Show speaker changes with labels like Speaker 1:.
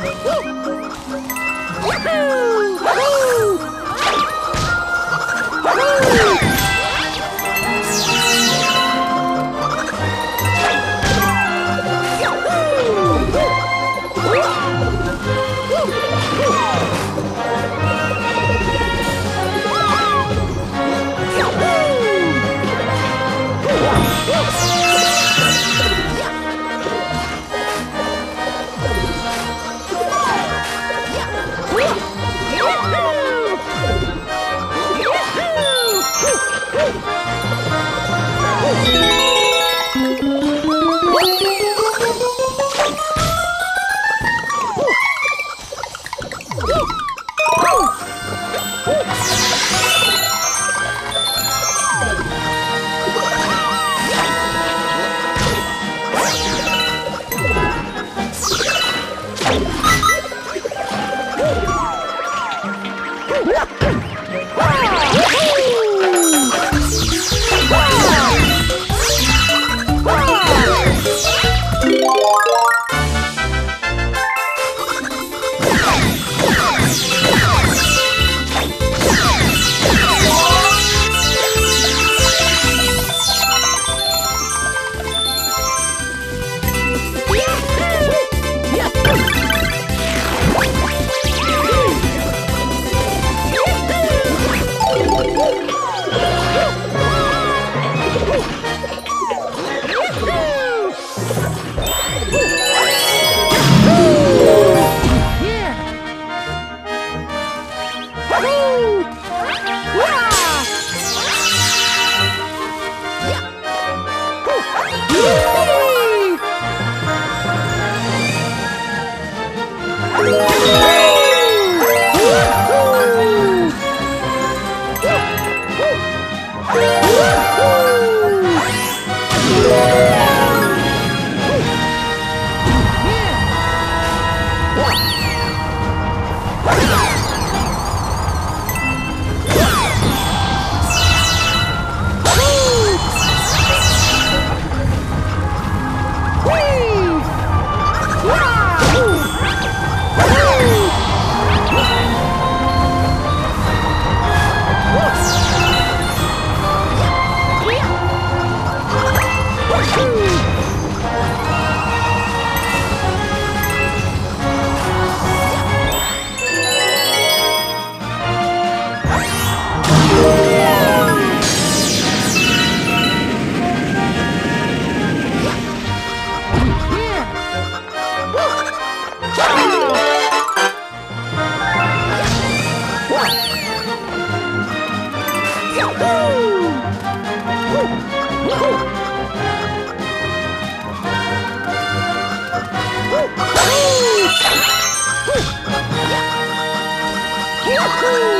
Speaker 1: Woo! Woo! Woohoo!